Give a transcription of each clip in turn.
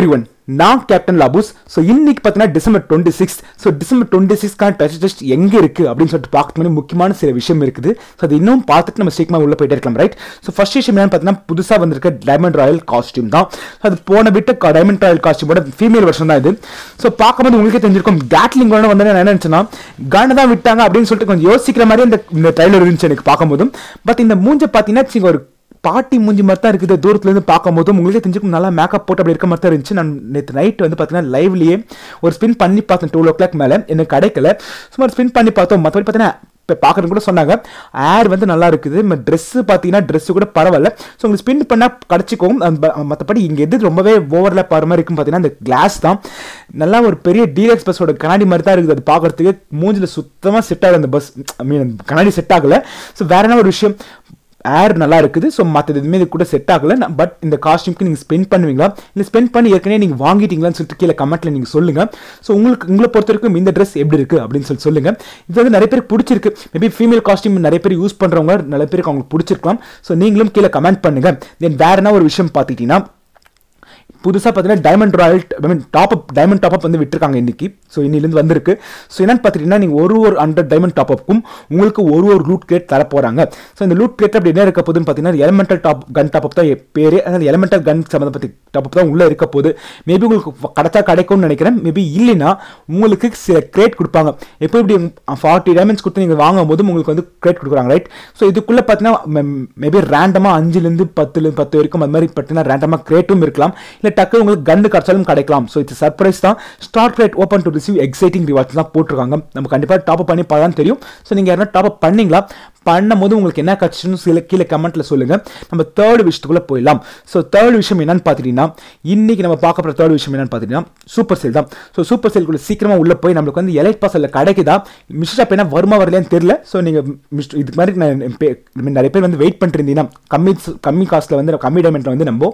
Every நான் captain லாபூஸ் so இன்னைக்கு பார்த்தீங்கன்னா December twenty six so December twenty சிக்ஸ்க்கான touch test எங்கே இருக்குது அப்படின்னு சொல்லிட்டு பார்க்கறது முக்கியமான சில விஷயம் இருக்குது. ஸோ அது இன்னும் பார்த்துட்டு நம்ம சீக்கிரமாக உள்ள போயிட்டே இருக்கலாம் ரைட் ஸோ ஃபர்ஸ்ட் விஷயம் என்னன்னு பார்த்தீங்கன்னா புதுசாக வந்திருக்க டைமண்ட் ராயல் காஸ்டியூம் தான். அது போன விட்டு டைமண்ட் ராயல் காஸ்டியூமோட ஃபீமேல் வருஷன் தான் இது. ஸோ பார்க்கும்போது உங்களுக்கே தெரிஞ்சிருக்கும் கேட்லிங் வந்து நான் என்ன நினச்சேன்னா கன் தான் விட்டாங்க அப்படின்னு சொல்லிட்டு கொஞ்சம் யோசிக்கிற மாதிரி இந்த இந்த ட்ரைலர் இருந்துச்சு எனக்கு பார்க்கும்போதும். பட் இந்த மூஞ்ச பார்த்தீங்கன்னா ஒரு பாட்டி மூஞ்சி மாதிரி தான் இருக்குது. தூரத்துலேருந்து பார்க்கும்போது உங்களுக்கே தெரிஞ்சுக்கும் நல்லா மேக்கப் போட்டு அப்படி இருக்க மாதிரி தான் இருந்துச்சு. நான் நேற்று நைட் வந்து பார்த்தீங்கன்னா லைவ்லயே ஒரு ஸ்பின் பண்ணி பார்த்தேன் டூ ஓ கிளாக் மேலே. எனக்கு கிடைக்கல. சும்மா ஸ்பின் பண்ணி பார்த்தோம். மற்றபடி பார்த்தீங்கன்னா இப்போ பார்க்குறேன்னு கூட சொன்னாங்க. ஏர் வந்து நல்லா இருக்குது. ட்ரெஸ்ஸு பார்த்தீங்கன்னா ட்ரெஸ்ஸு கூட பரவாயில்ல. ஸோ உங்களுக்கு ஸ்பின் பண்ணால் கிடச்சிக்கும். மற்றபடி இங்கே எது ரொம்பவே ஓவரில் பாரு மாதிரி இருக்கும் பார்த்தீங்கன்னா அந்த கிளாஸ் தான். நல்லா ஒரு பெரிய டீலக்ஸ் பஸ்ஸோட கண்ணாடி மாதிரி தான் இருக்குது. அது பார்க்குறதுக்கு மூஞ்சில் சுத்தமாக செட் ஆகல அந்த பஸ் ஐ மீன் கண்ணாடி செட் ஆகலை. ஸோ வேற என்ன ஒரு விஷயம்? ஏர் நல்லா இருக்குது ஸோ மற்ற எதுவுமே இது கூட செட் ஆகல. பட் இந்த காஸ்ட்யூம்க்கு நீங்கள் ஸ்பெண்ட் பண்ணுவீங்களா? இல்லை ஸ்பெண்ட் பண்ணி ஏற்கனவே நீங்கள் வாங்கிட்டீங்களான்னு சொல்லிட்டு கீழே கமெண்ட்டில் நீங்கள் சொல்லுங்கள் ஸோ உங்களுக்கு உங்களை பொறுத்த வரைக்கும் இந்த ட்ரெஸ் எப்படி இருக்குது அப்படின்னு சொல்லி சொல்லுங்கள் இது வந்து நிறைய பேருக்கு பிடிச்சிருக்கு. மேபி ஃபீமேல் காஸ்ட்யூம் நிறைய பேர் யூஸ் பண்ணுறவங்க நிறைய பேருக்கு அவங்களுக்கு பிடிச்சிருக்கலாம். ஸோ நீங்களும் கீழே கமெண்ட் பண்ணுங்க. தென் வேறு என்ன ஒரு விஷயம் பார்த்துக்கிட்டிங்கன்னா புதுசாக பார்த்தீங்கன்னா diamond royal I mean top up diamond top up வந்து விட்டுருக்காங்க இன்னைக்கு. ஸோ இன்னிலேருந்து வந்திருக்கு. ஸோ என்னன்னு பார்த்துட்டீங்கன்னா நீங்கள் ஒரு ஒரு ஹண்ட்ரட் டைமண்ட் டாப் அப்புக்கும் உங்களுக்கு ஒரு ஒரு லூட் கிரேட் தர போகிறாங்க ஸோ இந்த லூட் கிரேட் அப்படி என்ன இருக்க போதுன்னு பார்த்தீங்கன்னா elemental top gun top up தான் பேர். அதனால் எலமெண்டல் கன் சம்மந்தப்பட்ட டாப் அப் தான் உள்ளே இருக்க போகுது. மேபி உங்களுக்கு கிடச்சா கிடைக்கும்னு நினைக்கிறேன். மேபி இல்லைன்னா உங்களுக்கு சில கிரேட் கொடுப்பாங்க. எப்போ இப்படி ஃபார்ட்டி டைமண்ட்ஸ் கொடுத்து நீங்கள் வாங்கும் போது உங்களுக்கு வந்து கிரேட் கொடுக்குறாங்க ரைட் ஸோ இதுக்குள்ளே பார்த்தீங்கன்னா மேபி ரேண்டமாக அஞ்சுலேருந்து பத்துலேருந்து பத்து வரைக்கும் அது மாதிரி பார்த்தீங்கன்னா ரேண்டமாக கிரேட்டும் இருக்கலாம். இல்லை டக்கு உங்களுக்கு கண்டு கிடச்சாலும் கிடைக்கலாம். ஸோ இட்ஸ் சர்ப்ரைஸ் தான். Start rate open to receive exciting rewards தான் போட்டிருக்காங்க. நம்ம கண்டிப்பாக டாப் அப் பண்ணி பார்த்தா தெரியும். ஸோ நீங்கள் யாரும் டாப் அப் பண்ணீங்களா? பண்ணும்போது உங்களுக்கு என்ன கிடச்சுன்னு சில கீழே கமெண்ட்டில் சொல்லுங்கள் நம்ம தேர்ட் விஷயத்துக்குள்ளே போயிடலாம். ஸோ தேர்ட் விஷயம் என்னன்னு பார்த்தீங்கன்னா இன்னைக்கு நம்ம பார்க்க போகிற தேர்ட் விஷயம் என்னன்னு பார்த்தீங்கன்னா சூப்பர் செல் தான். ஸோ சூப்பர் செல்குள்ள சீக்கிரமாக உள்ளே போய் நம்மளுக்கு வந்து எலைட் பாசலில் கிடைக்குதா? மிஸ்டர் அப்போ என்ன வருமா வரலையான்னு தெரியல. ஸோ நீங்கள் மிஸ்டர் இதுக்கு மாதிரி நான் நிறைய பேர் வந்து வெயிட் பண்ணிட்டு இருந்தீங்கன்னா கம்மி கம்மி காஸ்ட்டில் வந்து கம்மி டைமெண்ட்ல வந்து நம்ம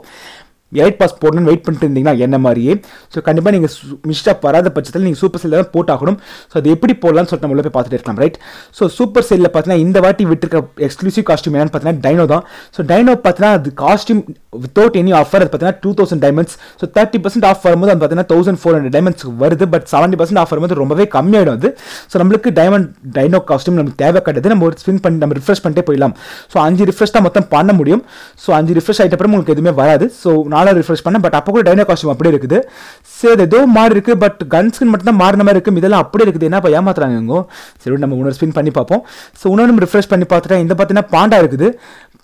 எயிட் பாஸ் போடணும்னு வெயிட் பண்ணிட்டு இருந்தீங்கன்னா என்ன மாதிரியே? ஸோ கண்டிப்பாக நீங்கள் மிஸ்டாப் வராத பட்சத்தில் நீங்கள் சூப்பர் செல்லில் தான் போட்டாகணும் ஸோ அது எப்படி போடலாம்னு சொல்லிட்டு நம்ம உள்ள போய் பார்த்துட்டு இருக்கலாம் ரைட் ஸோ சூப்பர் செல்லில் பார்த்தீங்கன்னா இந்த வாட்டி விட்டுருக்க எக்ஸ்க்ளூசிவ் காஸ்ட்யூம் என்னன்னு பார்த்தீங்கன்னா டைனோ தான். ஸோ டைனோ பார்த்தீங்கன்னா அது காஸ்ட்யூம் வித்தவுட் எனி ஆஃபர் அது பார்த்தீங்கன்னா two thousand diamonds so thirty percent off வரும்போது அது பார்த்தீங்கன்னா தௌசண்ட் ஃபோர் ஹண்ட்ரட் டைமண்ட்ஸ் வருது பட் செவன்ட்டி பர்சன்ட் ஆஃப் வரும்போது ரொம்பவே கம்மியாயிடும் அது. ஸோ நம்மளுக்கு டைமண்ட் டைனோ காஸ்ட்யூம் நமக்கு தேவை கிடையாது நம்ம ஒரு ஸ்பின் பண்ணி நம்ம ரிஃப்ரெஷ் பண்ணிட்டே போயிடலாம். ஸோ அஞ்சு ரிஃப்ரெஷ் தான் மொத்தம் பண்ண முடியும். ஸோ அஞ்சு ரிஃப்ரெஷ் ஆகிட்ட அப்புறம் உங்களுக்கு எதுவுமே வராது. ஸோ நாளாக ரிஃப்ரெஷ் பண்ண பட் அப்போ கூட டைனோ காஸ்டியூம் அப்படியே இருக்குது. சரி அது ஏதோ மாறி இருக்கு பட் கன்ஸ்கின் மட்டும் தான் மாறின மாதிரி இருக்கும் இதெல்லாம் அப்படியே இருக்குது. என்னப்பா ஏமாத்துறாங்க சரி நம்ம இன்னொரு ஸ்பின் பண்ணி பார்ப்போம். ஸோ இன்னொரு நம்ம ரிஃப்ரெஷ் பண்ணி பார்த்துட்டா இந்த பார்த்தீங்கன்னா பாண்டா இருக்குது.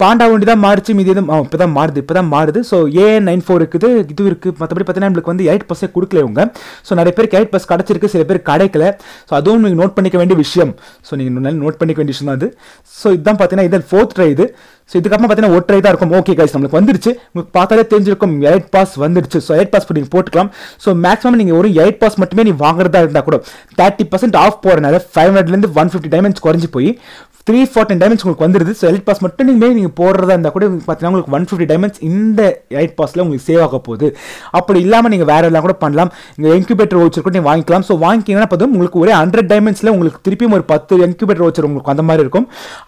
பாண்டா ஒண்டி தான் மாறிச்சு மீதி எதுவும் இப்போ தான் மாறுது இப்போ தான் மாறுது. ஸோ ஏ நைன் ஃபோர் இருக்குது இது இருக்குது மற்றபடி பார்த்தீங்கன்னா நம்மளுக்கு வந்து எயிட் பஸ்ஸே கொடுக்கல இவங்க. ஸோ நிறைய பேருக்கு எயிட் பர்ஸ் கிடச்சிருக்கு சில பேர் கிடைக்கல. ஸோ அதுவும் நீங்கள் நோட் பண்ணிக்க வேண்டிய விஷயம். ஸோ நீங்கள் நோட் பண்ணிக்க வேண்டிய விஷயம் தான் அது. ஸோ இதுதான் பார்த்தீங்கன்னா இது ஃபோர்த் ட்ரை இது. ஸோ இதுக்கப்புறம் பார்த்தீங்கன்னா ஒற்றை தான் இருக்கும். ஓகே கைஸ் நம்மளுக்கு வந்துருச்சு. உங்களுக்கு பார்த்தாலே தெரிஞ்சிருக்கும். எயிட் பாஸ் வந்துருச்சு. ஸோ எயிட் பாஸ் நீங்கள் போட்டுக்கலாம். ஸோ மேக்ஸிமம் நீங்கள் ஒரு எயிட் பாஸ் மட்டுமே நீ வாங்குறதா இருந்தால் கூட தேர்ட்டி பர்சன்ட் ஆஃப் போகிறனால ஃபைவ் ஹண்ட்ரட்லேருந்து ஒன் ஃபிஃப்டி டைமண்ட்ஸ் குறைஞ்சி போய் த்ரீ ஃபார்ட்டி டைமண்ட்ஸ் உங்களுக்கு வந்துருது. ஸோ எயிட் பாஸ் மட்டும் நீங்கள் நீங்கள் போடுறதா இருந்தால் கூட பார்த்தீங்கன்னா உங்களுக்கு ஒன் ஃபிஃப்டி டைமண்ட்ஸ் இந்த எயிட் பாஸில் உங்களுக்கு சேவ் ஆக போகுது. அப்படி இல்லாமல் நீங்கள் வேற எல்லாம் கூட பண்ணலாம். இங்கே இன்குபேட்டர் வச்சர் கூட நீங்கள் வாங்கிக்கலாம். ஸோ வாங்கிக்கிங்கன்னா பார்த்தோம் உங்களுக்கு ஒரே ஹண்ட்ரட் டைமண்ட்ஸில் உங்களுக்கு திருப்பியும் ஒரு பத்து இன்குபேட்டர் வச்சர் உங்களுக்கு அந்த மாதிரி இருக்கும்.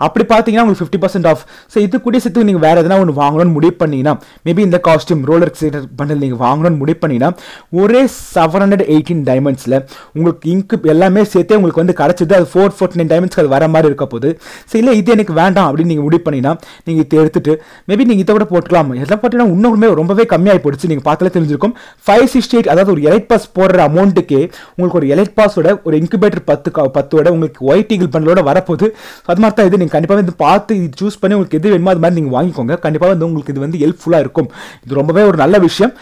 அப்படி பார்த்தீங்கன்னா உங்களுக்கு ஃபிஃப்டி பர்சன்ட் ஆஃப் ஸோ இது கூட சேர்த்து நீங்கள் வேறு எதனா ஒன்று வாங்கணும்னு முடிவு பண்ணிங்கன்னா மேபி இந்த காஸ்ட்யூம் ரோலர் பண்டில் நீங்கள் வாங்கணும்னு முடிவு பண்ணிங்கன்னா ஒரே செவன் ஹண்ட்ரட் எயிட்டீன் டைமண்ட்ஸில் உங்களுக்கு இங்கு எல்லாமே சேர்த்தே உங்களுக்கு வந்து கிடச்சிது. அது ஃபோர் ஃபோர்ட்டி நைன் டைமண்ட்ஸ்க்கு அது வர மாதிரி இருக்க போது சரி இல்லை இது எனக்கு வேண்டாம் அப்படின்னு நீங்கள் முடிவு பண்ணிங்கன்னா நீங்கள் இதை எடுத்துட்டு மேபி நீங்கள் இதை கூட போட்டுக்கலாம். எதை பார்த்தீங்கன்னா இன்னுமே ரொம்பவே கம்மியாகி போயிடுச்சு. நீங்கள் பார்த்தாலே தெரிஞ்சிருக்கும். ஃபைவ் சிக்ஸ்டி எயிட் அதாவது ஒரு எலைட் பாஸ் போடுற அமௌண்ட்டுக்கே உங்களுக்கு ஒரு எலைட் பாஸோட ஒரு இன்குபேட்டர் பத்து பத்தோட உங்களுக்கு ஒயிட் ஈகிள் பண்டலோட வரப்போகுது. So அது மாதிரி தான் இது நீங்கள் கண்டிப்பாக இது பார்த்து இது சூஸ் பண்ணி உங்களுக்கு எது வேணுமோ அது மாதிரி நீங்கள் வாங்கிக்கோங்க. கண்டிப்பாக வந்து உங்களுக்கு இது வந்து ஹெல்ப்ஃபுல்லாக இருக்கும். இது ரொம்பவே ஒரு நல்ல விஷயம்.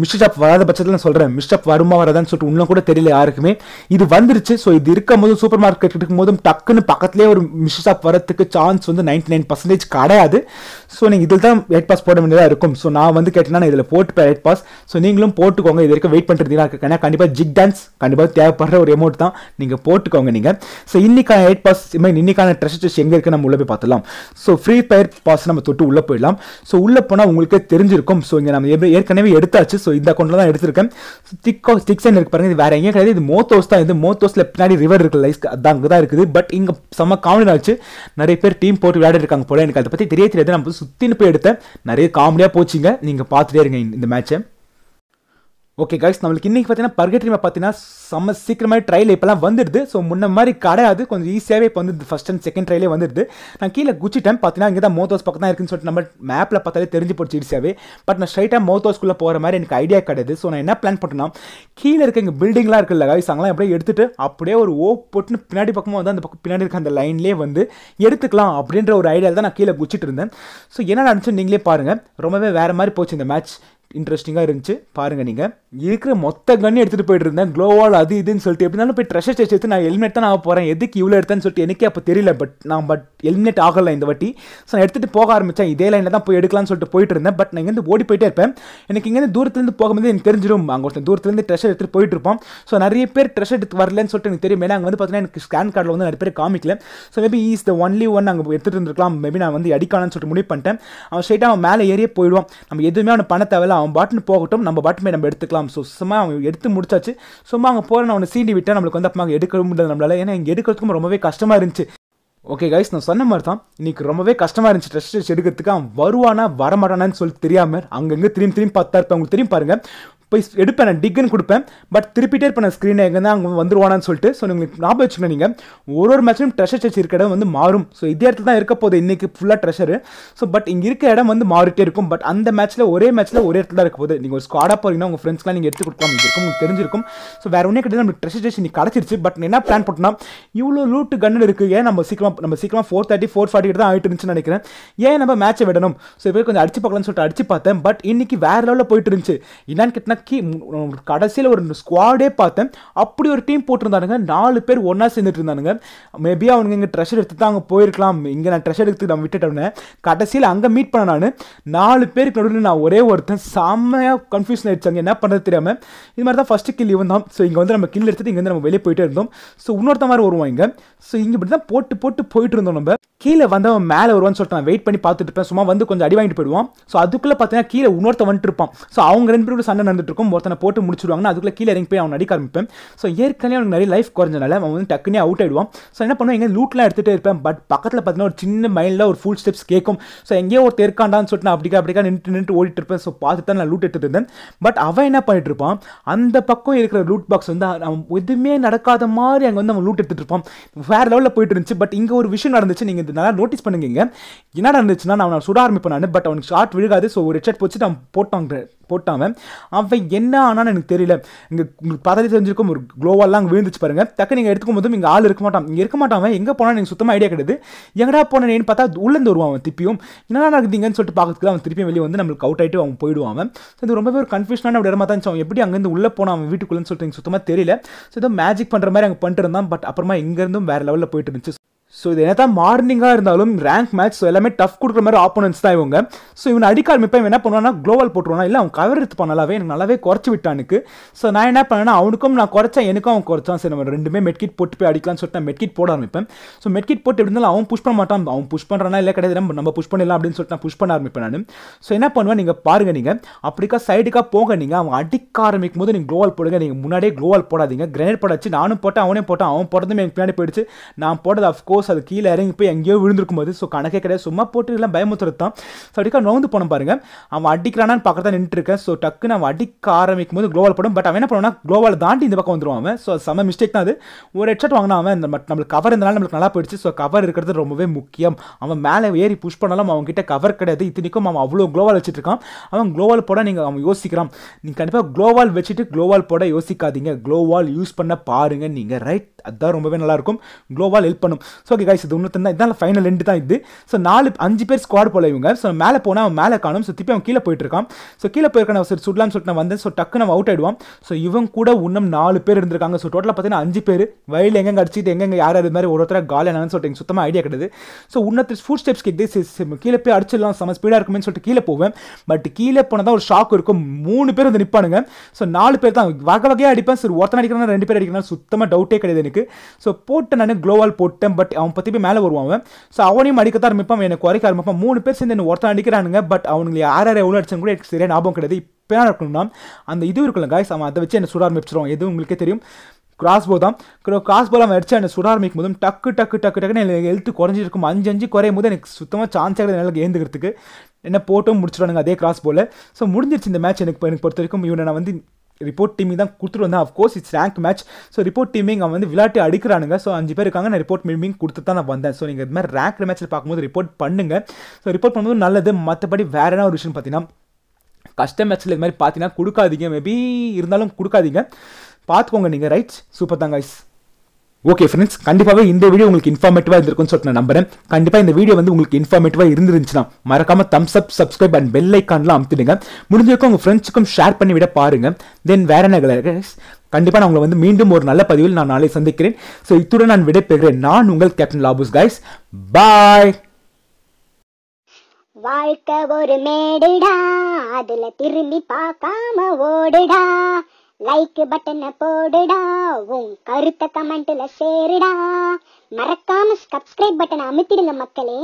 மிஸ்டப் வராத பட்சத்தில் நான் சொல்கிறேன் மிஸ்டப் வருமா வராதான்னு சொல்லிட்டு இன்னும் கூட தெரியல யாருக்குமே. இது வந்துருச்சு. ஸோ இது இருக்கும் போதும் சூப்பர் மார்க்கெட் இருக்கும் போதும் டக்குன்னு பக்கத்துலேயே ஒரு மிஸ்டப் வரதுக்கு சான்ஸ் வந்து நைன்டி நைன் பர்சன்டேஜ் கிடையாது. ஸோ நீங்கள் இதில் தான் எயிட் பாஸ் போட வேண்டியதாக இருக்கும். ஸோ நான் வந்து கேட்டேன்னா இதில் போட்டுப்பேன் எயிட் பாஸ் ஸோ நீங்களும் போட்டுக்கோங்க. இது வரைக்கும் வெயிட் பண்ணுறதுனா ஏன்னா கண்டிப்பாக ஜிக் டான்ஸ் கண்டிப்பாக தேவைப்படுற ஒரு அமௌண்ட் தான். நீங்கள் போட்டுக்கோங்க நீங்கள் ஸோ இன்னைக்கான எயிட் பாஸ் இன்னைக்கான ட்ரெஷர் எங்கே இருக்குது நம்ம உள்ளே போய் பார்த்துலாம் ஸோ ஃப்ரீ ஃபயர் பாஸ் நம்ம தொட்டு உள்ளே போயிடலாம். ஸோ உள்ளே போனால் உங்களுக்கே தெரிஞ்சிருக்கும். ஸோ இங்கே நம்ம எப்படி- ஏற்கனவே எடுத்தாச்சு. ஸோ இந்த அக்கௌண்ட்டில் தான் எடுத்திருக்கேன். ஸ்டிக் ஸ்டிக்ஸ் இருக்கு பாருங்க. இது வேற எங்கேயும் கிடையாது. இது மோத்தோஸ் தான். இது மோத்தோஸில் பின்னாடி ரிவர் இருக்கு லைஸ் அதான் அங்கே தான் இருக்குது. பட் இங்கே செம்ம காமெடி ஆச்சு. நிறைய பேர் டீம் போட்டு விளையாடி இருக்காங்க போல. எனக்கு அதை பற்றி தெரிய தெரியாது. நம்ம சுற்றின்னு போய் எடுத்தேன். நிறைய காமெடியாக போச்சுங்க. நீங்கள் பார்த்துட்டே இருங்க இந்த- இந்த மேட்ச்சை ஓகே கைஸ் நம்மளுக்கு இன்றைக்கி பார்த்தீங்கன்னா பர்கட்ரி மேப் பார்த்தீங்கன்னா செம்ம சீக்கிரமாக ட்ரையல் இப்போலாம் வந்துடுது. ஸோ முன்ன மாதிரி கிடையாது. கொஞ்சம் ஈஸியாகவே இப்போ வந்து ஃபஸ்ட் அண்ட் செகண்ட் ட்ரையிலே வந்துடுது. நான் கீழே குச்சிட்டேன். பார்த்தீங்கன்னா இங்கே தான் மோத்தோஸ் பக்கம் தான் இருக்குன்னு சொல்லிட்டு நம்ம மேப்பில் பார்த்தாலே தெரிஞ்சு போச்சு ஈஸியாகவே பட் நான் ஸ்ட்ரைட்டாக மோத்தோஸ்குள்ளே போகிற மாதிரி எனக்கு ஐடியா கிடையாது. ஸோ நான் என்ன பிளான் பண்ணேன்னா கீழே இருக்க இங்கே பில்டிங்லாம் இருக்குல்ல கைஸ் அங்கெல்லாம் அப்படியே எடுத்துட்டு அப்படியே ஒரு ஓ போட்டுன்னு பின்னாடி பக்கமாக வந்து அந்த பக்கம் பின்னாடி இருக்க அந்த லைன்லேயே வந்து எடுத்துக்கலாம் அப்படின்ற ஒரு ஐடியாவில் தான் நான் கீழே குச்சிட்டு இருந்தேன். ஸோ என்ன நடந்துச்சு நீங்களே பாருங்கள் ரொம்பவே வேறு மாதிரி போச்சு இந்த மேட்ச் இன்ட்ரெஸ்டிங்காக இருந்துச்சு. பாருங்கள் நீங்கள் இருக்கிற மொத்த கண்ணு எடுத்துகிட்டு போயிட்டு இருந்தேன். க்ளோவால் அது இதுன்னு சொல்லிட்டு எப்படினாலும் போய் ட்ரெஷர் டெஸ்ட் எடுத்து நான் ஹெல்மெட் தான் நான் போகிறேன் எதுக்கு இவ்வளோ எடுத்தேன்னு சொல்லிட்டு எனக்கே அப்போ தெரியல. பட் நான் பட் ஹெல்மெட் ஆகலை இந்த வாட்டி. ஸோ நான் எடுத்துகிட்டு போக ஆரம்பித்தேன் இதே லைனில் தான் போய் எடுக்கலாம்னு சொல்லிட்டு போயிட்டு இருந்தேன். பட் நான் இங்கேருந்து ஓடி போயிட்டே இருப்பேன். எனக்கு இங்கேருந்து தூரத்துலேருந்து போகும்போது எனக்கு தெரிஞ்சிடும். அங்கே ஒருத்தன் தூரத்துலேருந்து ட்ரெஷர் எடுத்துகிட்டு போயிட்டு இருப்போம் ஸோ நிறைய பேர் ட்ரெஷர் எடுத்து வரலன்னு சொல்லிட்டு எனக்கு தெரியும். ஏன்னா அங்கே வந்து பார்த்தீங்கன்னா எனக்கு ஸ்கேன் கார்டில் வந்து நிறைய பேர் காமிக்கல. So maybe is the only one அங்கே எடுத்துகிட்டு இருந்திருக்கலாம். மேபி நான் வந்து அடிக்கானு சொல்லிட்டு முடிவு பண்ணிட்டேன். அவன் ஸ்ட்ரைட்டாக அவன் மேலே ஏறியே போயிடுவான். நம்ம எதுவுமே அவனை பண்ண தேவையில்ல. அவன் பாட்டுன்னு போகட்டும் நம்ம பாட்டுமே நம்ம எடுத்துக்கலாம். ஸோ சும்மா அவன் எடுத்து முடிச்சாச்சு. சும்மா அங்கே போகிறேன் அவனை சீண்டி விட்டால் நம்மளுக்கு வந்து அப்பமா எடுக்க முடியாது நம்மளால. ஏன்னா இங்கே எடுக்கிறதுக்கும் ரொம்பவே கஷ்டமாக இருந்துச்சு. ஓகே கைஸ் நான் சொன்ன மாதிரி தான் இன்னைக்கு ரொம்பவே கஷ்டமாக இருந்துச்சு. டெஸ்ட் எடுக்கிறதுக்கு அவன் வருவானா வரமாட்டானான்னு சொல்லி தெரியாமல் அங்கங்கே திரும்பி திரும்பி பார்த்தா இருப்பேன். அவங்களுக்கு திரும்பி பாருங்கள் போய் எடுப்பேன் நான் டிக்குன்னு கொடுப்பேன். பட் திருப்பிட்டே இருப்பேன் நான் ஸ்க்ரீனை எங்கே தான் அங்கே வந்துருவானான்னு சொல்லிட்டு. ஸோ உங்களுக்கு ஞாபகம் வச்சுக்கணும் நீங்கள் ஒரு ஒரு மேட்ச்லையும் ட்ரெஷர் சர்ச் இருக்க இடம் வந்து மாறும். ஸோ இதே இடத்துல தான் இருக்க போகுது. இன்றைக்கி ஃபுல்லாக ட்ரெஷரு ஸோ பட் இங்கே இருக்க இடம் வந்து மாறிட்டே இருக்கும். பட் அந்த மேட்ச்சில் ஒரே மேட்ச்சில் ஒரே இடத்துல தான் இருக்க போகுது. நீங்கள் ஒரு ஸ்குவாடாக போகிறீங்கன்னா உங்கள் ஃப்ரெண்ட்ஸ்லாம் நீங்கள் எடுத்து கொடுக்கலாம். இருக்கும் உங்களுக்கு தெரிஞ்சிருக்கும். ஸோ வேறு ஒன்றே கிடையாது. நம்மளுக்கு ட்ரெஷர் சர்ச் இன்னைக்கு கிடச்சிருச்சு. பட் என்ன பிளான் போட்டோம்னா இவ்வளோ லூட்டு கன்னு இருக்குது ஏன் நம்ம சீக்கிரம் நம்ம சீக்கிரமாக ஃபோர் தேர்ட்டி ஃபோர் ஃபார்ட்டி தான் ஆகிட்டு இருந்துச்சுன்னு நினைக்கிறேன். ஏன் நம்ம மேட்ச்சை விடணும்? ஸோ இப்போ கொஞ்சம் அடிச்சு பார்க்கலாம்னு சொல்லிட்டு அடிச்சு பார்த்தேன். பட் இன்னைக்கு வேறு லெவலில் போயிட்டு இருந்துச்சு. என்னன்னு கேட்டால் கீ கடைசியில் ஒரு ஸ்குவாடே பார்த்தேன். அப்படி ஒரு டீம் போட்டிருந்தானுங்க. நாலு பேர் ஒன்றா சேர்ந்துட்டு இருந்தானுங்க மேபி அவனுங்க இங்கே ட்ரெஷர் எடுத்து தான் அங்கே போயிருக்கலாம். இங்கே நான் ட்ரெஷர் எடுத்து நான் விட்டுட்டேன் கடைசியில் அங்கே மீட் பண்ண நான். நாலு பேருக்கு நடுவில் நான் ஒரே ஒருத்தன். செம்மையாக கன்ஃபியூஷன் ஆயிடுச்சாங்க என்ன பண்ணுறது தெரியாமல் இது மாதிரி தான் ஃபஸ்ட்டு கில் இவன் தான். ஸோ இங்கே வந்து நம்ம கில் எடுத்துட்டு இங்கே வந்து நம்ம வெளியே போயிட்டே இருந்தோம். ஸோ இன்னொருத்த மாதிரி வருவாங்க இங்கே. ஸோ இங்கே இப்படி தான் போட்டு போட்டு போயிட்டு இருந்தோம் நம்ம. கீழே வந்தவன் மேலே வருவான்னு சொல்லிட்டு நான் வெயிட் பண்ணி பார்த்துட்டு இருப்பேன். சும்மா வந்து கொஞ்சம் அடி வாங்கிட்டு போயிடுவான். ஸோ அதுக்குள்ளே பார்த்தீங்கன்னா கீழே இன்னொருத்த வந்துட்டு இருப்பான். ஸோ அவங்க ரெண்டு பேரும் சண்டை நடந்துட்டு இருக்கும். ஒருத்தனை போட்டு முடிச்சிடுவாங்கன்னா அதுக்குள்ளே கீழே இறங்கி போய் அவன் அடிக்க ஆரம்பிப்பேன். ஸோ ஏற்கனவே அவனுக்கு நிறைய லைஃப் குறைஞ்சனால அவன் வந்து டக்குனே அவுட் ஆயிடுவான். ஸோ என்ன பண்ணுவேன்? எங்கே லூட்லாம் எடுத்துகிட்டே இருப்பேன். பட் பக்கத்தில் பார்த்தீங்கன்னா ஒரு சின்ன மைண்டில் ஒரு ஃபுல் ஸ்டெப்ஸ் கேட்கும் ஸோ எங்கேயோ ஒரு தெற்காண்டான்னு சொல்லிட்டு நான் அப்படிக்கா அப்படிக்கா நின்று நின்று ஓடிட்டு இருப்பேன். ஸோ பார்த்துட்டு தான் நான் லூட் எடுத்துட்டு இருந்தேன். பட் அவன் என்ன பண்ணிட்டு இருப்பான்? அந்த பக்கம் இருக்கிற லூட் பாக்ஸ் வந்து அவன் எதுவுமே நடக்காத மாதிரி அங்கே வந்து அவன் லூட் எடுத்துகிட்டு இருப்பான். வேறு லெவலில் போயிட்டு இருந்துச்சு. பட் இங்கே ஒரு விஷயம் நடந்துச்சு. நீங்கள் இந்த நல்லா நோட்டீஸ் பண்ணுங்க என்ன நடந்துச்சுன்னா நான் அவனை சுட ஆரம்பிப்பேன் நான் பட் அவனுக்கு ஷார்ட் விழுகாது ஸோ ஒரு ஹெட்ஷாட் போச்சு அவன் போட்டான் போட்டாவன் அவன். என்ன ஆனான்னு எனக்கு தெரியல. இங்கே உங்களுக்கு பதவி தெரிஞ்சிருக்கும் ஒரு க்ளோவாலாம் அங்கே விழுந்துச்சு பாருங்க. டக்கு நீங்கள் எடுத்துக்கும் போதும் இங்கே ஆள் இருக்க மாட்டான். இங்கே இருக்க மாட்டான் அவன். எங்கே போனால் எனக்கு சுத்தமாக ஐடியா கிடையாது. எங்கடா போனேன்னு பார்த்தா உள்ளேருந்து வருவான் அவன் திருப்பியும். என்னடா நடக்குதுங்கன்னு சொல்லிட்டு பார்க்கறதுக்கு அவன் திருப்பியும் வெளியே வந்து நம்மளுக்கு அவுட் ஆகிட்டு அவன் போயிடுவான் அவன். ஸோ இது ரொம்பவே ஒரு கன்ஃபியூஷனான ஒரு இடமா தான் இருந்துச்சு. அவன் எப்படி அங்கேருந்து உள்ளே போனான் அவன் வீட்டுக்குள்ளேன்னு சொல்லிட்டு எனக்கு சுத்தமாக தெரியல. ஸோ ஏதோ மேஜிக் பண்ணுற மாதிரி அங்கே பண்ணிட்டு இருந்தான். பட் அப்புறமா இங்கேருந்தும் வேறு லெவலில் போயிட்டு இருந்துச்சு. ஸோ இது என்ன தான் மார்னிங்காக இருந்தாலும் ரேங்க் மேட்ச் ஸோ எல்லாமே டஃப் கொடுக்குற மாதிரி ஆப்போனன்ஸ் தான் இவங்க. ஸோ இவன் அடிக்க ஆரம்பிப்பேன் என்ன பண்ணுவானா க்ளோவல் போட்டுருவானா? இல்லை அவன் கவர் எடுத்து நல்லாவே எனக்கு நல்லாவே குறைச்சி விட்டானுக்கு ஸோ நான் என்ன பண்ணேன்னா அவனுக்கும் நான் குறைச்சேன் எனக்கும் அவன் குறைச்சான். சரி நம்ம ரெண்டுமே மெட்கிட் போட்டு போய் அடிக்கலாம்னு சொல்லிட்டு நான் மெட்கிட் போட ஆரம்பிப்பேன். ஸோ மெட்கிட் போட்டு எப்படி இருந்தாலும் அவன் புஷ் பண்ண மாட்டான். அவன் புஷ் பண்ணுறானா இல்லை கிடையாது நம்ம நம்ம புஷ் பண்ணிடலாம் அப்படின்னு சொல்லிட்டு நான் புஷ் பண்ண ஆரம்பிப்பேன் நான். ஸோ என்ன பண்ணுவேன் நீங்கள் பாருங்க நீங்கள் அப்படிக்கா சைடுக்காக போங்க நீங்கள் அவன் அடிக்க ஆரம்பிக்கும் போது நீங்கள் க்ளோவால் போடுங்க. நீங்கள் முன்னாடியே க்ளோவால் போடாதீங்க. கிரனேட் போடாச்சு நானும் போட்டேன் அவனே போட்டான். அவன் போட்டதும் எனக்கு பின்னாடி போயிடுச்சு. நான் போட்டது அஃப்கோர்ஸ் அது கீழே இறங்கி போய் எங்கேயோ விழுந்திருக்கும் போது ஸோ கணக்கே கிடையாது. சும்மா போட்டு எல்லாம் பயமுத்துறது தான். ஸோ அடிக்கா நோந்து போன பாருங்க. அவன் அடிக்கிறானான்னு பார்க்கறதா நின்றுருக்கேன் ஸோ டக்குன்னு அவன் அடிக்க ஆரம்பிக்கும் போது க்ளோவல் போடும். பட் அவன் என்ன பண்ணுவானா குளோவால் தாண்டி இந்த பக்கம் வந்துருவான் அவன். ஸோ செம மிஸ்டேக் தான் அது. ஒரு ஹெட்ஷாட் வாங்கினா அவன் இந்த நம்மளுக்கு கவர் இருந்தாலும் நம்மளுக்கு நல்லா போயிடுச்சு. ஸோ கவர் இருக்கிறது ரொம்பவே முக்கியம். அவன் மேலே ஏறி புஷ் பண்ணாலும் அவன் கிட்ட கவர் கிடையாது. இத்தனைக்கும் அவன் அவ்வளோ க்ளோவால் வச்சுட்டு இருக்கான். அவன் க்ளோவால் போட நீங்கள் அவன் யோசிக்கிறான். நீங்கள் கண்டிப்பாக குளோவால் வச்சுட்டு க்ளோவால் போட யோசிக்காதீங்க. க்ளோவால் யூஸ் பண்ண பாருங்க நீங்கள் ரைட் அதுதான் ரொம்பவே நல்லா இருக்கும் க்ளோவால் ஹெல்ப் பண்ணும். ஸோ ஓகே காய்ஸ் இது ஒன்று தான் இதான் ஃபைனல் ரெண்டு தான் இது. ஸோ நாலு அஞ்சு பேர் ஸ்குவாட் போல இவங்க. ஸோ மேலே போனால் அவன் மேலே காணும். ஸோ திருப்பி அவன் கீழே போயிட்டு இருக்கான். ஸோ கீழே போயிருக்கான் சரி சுடலாம்னு சொல்லிட்டு நான் வந்தேன். ஸோ டக்குன்னு அவன் அவுட் ஆயிடுவான். ஸோ இவன் கூட இன்னும் நாலு பேர் இருந்திருக்காங்க. ஸோ டோட்டலாக பார்த்தீங்கன்னா அஞ்சு பேர். வயலில் எங்கெங்க அடிச்சுட்டு எங்கெங்க யார் அது மாதிரி ஒரு ஒருத்தர காலியானு சொல்லிட்டு எனக்கு சுத்தமாக ஐடியா கிடையாது. ஸோ உன்னத்து ஃபுட் ஸ்டெப்ஸ் கேட்குது கீழே போய் அடிச்சிடலாம். செம ஸ்பீடாக இருக்குமே சொல்லிட்டு கீழே போவேன். பட் கீழே போனால் தான் ஒரு ஷாக் இருக்கும். மூணு பேர் வந்து நிற்பானுங்க ஸோ நாலு பேர் தான். வகை வகையாக அடிப்பேன். சரி ஒருத்தன் அடிக்கிறனா ரெண்டு பேர் அடிக்கிறனா சுத்தமாக டவுட்டே கிடையாது எனக்கு. ஸோ போட்டு நான் க்ளோவால் போட்டேன். பட் அவன் பற்றி போய் மேலே வருவான் அவன். ஸோ அவனையும் அடிக்கத்தான் ஆரம்பிப்பான் எனக்கு குறைக்க ஆரம்பிப்பான். மூணு பேர் சேர்ந்து என்ன ஒருத்தன் அடிக்கிறானுங்க பட் அவனுக்கு யார் யார் எவ்வளோ அடிச்சாங்க கூட எனக்கு சரியா ஞாபகம் கிடையாது. இப்போ என்ன இருக்கணும்னா அந்த இது இருக்குல்ல காய்ஸ் அவன் அதை வச்சு என்ன சுட ஆரம்பிச்சிடும் எதுவும் உங்களுக்கே தெரியும்? கிராஸ் போ தான் கிராஸ் போல் அவன் அடிச்சு என்னை சுட ஆரம்பிக்கும் போதும் டக்கு டக்கு டக்கு டக்குன்னு எனக்கு ஹெல்த்து குறைஞ்சிருக்கும் அஞ்சு அஞ்சு குறையும் போது எனக்கு சுத்தமாக சான்ஸ் ஆகுது என்னால் ஏந்துக்கிறதுக்கு. என்ன போட்டும் முடிச்சிடுவானுங்க அதே கிராஸ் போல் ஸோ முடிஞ்சிருச்சு இந்த மேட்ச் எனக்கு எனக்கு பொறுத்த வரைக்கும். இவனை நான் வந்து ரிப்போர்ட் டீமிங் தான் கொடுத்துட்டு வந்தேன் of course it's rank match so report teaming அவன் வந்து விளையாட்டு அடிக்கிறானுங்க. ஸோ அஞ்சு பேர் இருக்காங்க. நான் ரிப்போர்ட் மீமிங் கொடுத்து தான் நான் வந்தேன். ஸோ நீங்கள் இது மாதிரி ரேங்க் மேட்ச்சில் பார்க்கும்போது ரிப்போர்ட் பண்ணுங்க. ஸோ ரிப்போர்ட் பண்ணும்போது நல்லது. மற்றபடி வேற என்ன ஒரு விஷயம் பார்த்தீங்கன்னா கஷ்ட மேட்ச்சில் இது மாதிரி பார்த்தீங்கன்னா கொடுக்காதீங்க. மேபி இருந்தாலும் கொடுக்காதீங்க. பார்த்துக்கோங்க நீங்கள் ரைட் சூப்பர் தான் கைஸ் ஓகே ஃப்ரெண்ட்ஸ் கண்டிப்பாகவே இந்த வீடியோ உங்களுக்கு இன்ஃபார்மேட்டிவாக இருந்திருக்கும்னு சொல்லிட்டு நான் நம்புறேன். கண்டிப்பாக இந்த வீடியோ வந்து உங்களுக்கு இன்ஃபார்மேட்டிவாக இருந்துருந்துச்சுன்னா மறக்காம thumbs up subscribe and bell ஐக்கான்லாம் அமுத்திடுங்க. முடிஞ்சிருக்கும் உங்கள் ஃப்ரெண்ட்ஸுக்கும் ஷேர் பண்ணி விட பாருங்க. தென் வேற என்ன கலர்ஸ் கண்டிப்பாக நான் உங்களை வந்து மீண்டும் ஒரு நல்ல பதிவில் நான் நாளை சந்திக்கிறேன். ஸோ இத்துடன் நான் விடைபெறுகிறேன். நான் உங்கள் கேப்டன் லாபூஸ் கைஸ் பாய் வாழ்க்கை ஒரு மேடுடா. அதுல திரும்பி பார்க்காம ஓடுடா. லைக் பட்டனை போடுடா உன் கருத்த கமெண்ட்ல சேருடா. மறக்காம சப்ஸ்கிரைப் பட்டனை அமுத்திடுங்க மக்களே.